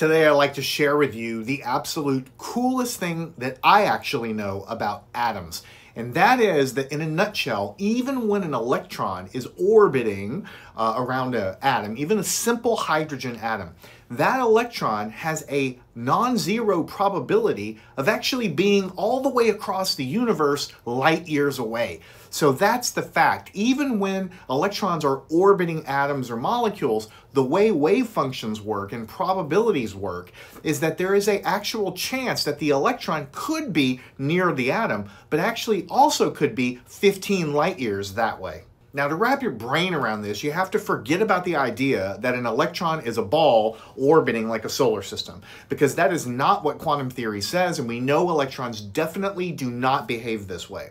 Today, I'd like to share with you the absolute coolest thing that I actually know about atoms. And that is that in a nutshell, even when an electron is orbiting uh, around an atom, even a simple hydrogen atom, that electron has a non-zero probability of actually being all the way across the universe light years away. So that's the fact. Even when electrons are orbiting atoms or molecules, the way wave functions work and probabilities work is that there is a actual chance that the electron could be near the atom, but actually also could be 15 light years that way. Now, to wrap your brain around this, you have to forget about the idea that an electron is a ball orbiting like a solar system, because that is not what quantum theory says, and we know electrons definitely do not behave this way.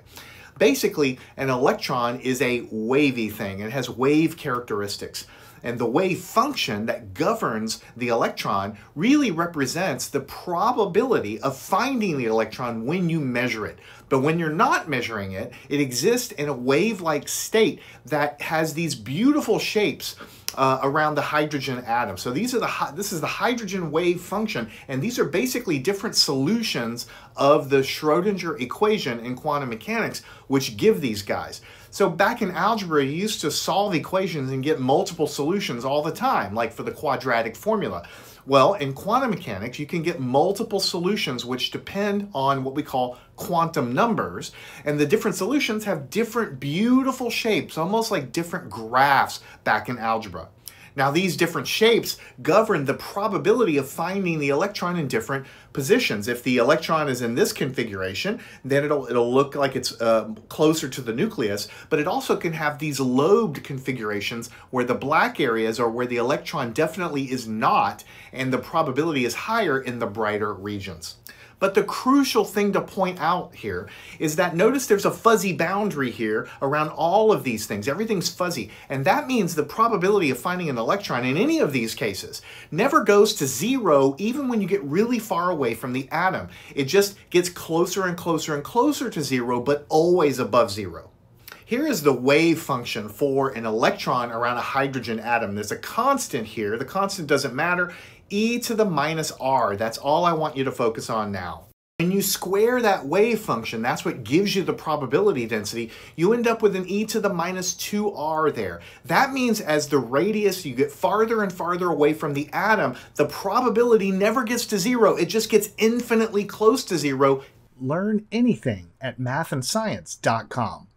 Basically, an electron is a wavy thing. It has wave characteristics. And the wave function that governs the electron really represents the probability of finding the electron when you measure it. But when you're not measuring it, it exists in a wave-like state that has these beautiful shapes uh, around the hydrogen atom. So these are the this is the hydrogen wave function, and these are basically different solutions of the Schrodinger equation in quantum mechanics, which give these guys. So back in algebra, you used to solve equations and get multiple solutions all the time, like for the quadratic formula. Well, in quantum mechanics, you can get multiple solutions which depend on what we call quantum numbers, and the different solutions have different beautiful shapes, almost like different graphs back in algebra. Now these different shapes govern the probability of finding the electron in different positions. If the electron is in this configuration, then it'll, it'll look like it's uh, closer to the nucleus, but it also can have these lobed configurations where the black areas are where the electron definitely is not, and the probability is higher in the brighter regions. But the crucial thing to point out here is that notice there's a fuzzy boundary here around all of these things. Everything's fuzzy. And that means the probability of finding an electron in any of these cases never goes to zero even when you get really far away from the atom. It just gets closer and closer and closer to zero, but always above zero. Here is the wave function for an electron around a hydrogen atom. There's a constant here. The constant doesn't matter e to the minus r. That's all I want you to focus on now. When you square that wave function, that's what gives you the probability density, you end up with an e to the minus 2r there. That means as the radius, you get farther and farther away from the atom, the probability never gets to zero. It just gets infinitely close to zero. Learn anything at mathandscience.com.